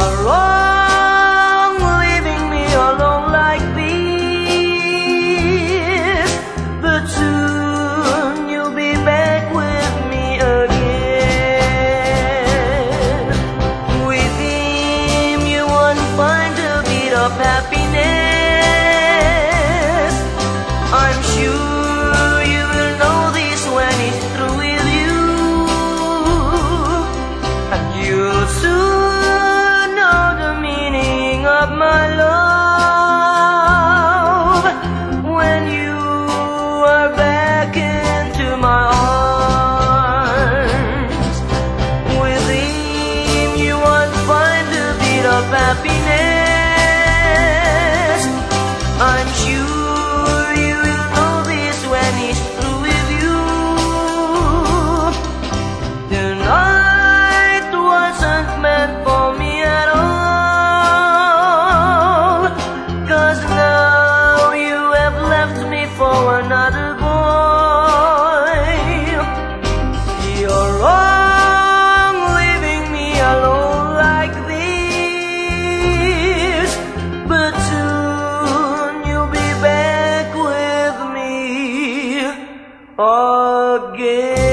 are wrong leaving me alone like this. But soon you'll be back with me again. With him you won't find a bit of happiness. happiness. Again.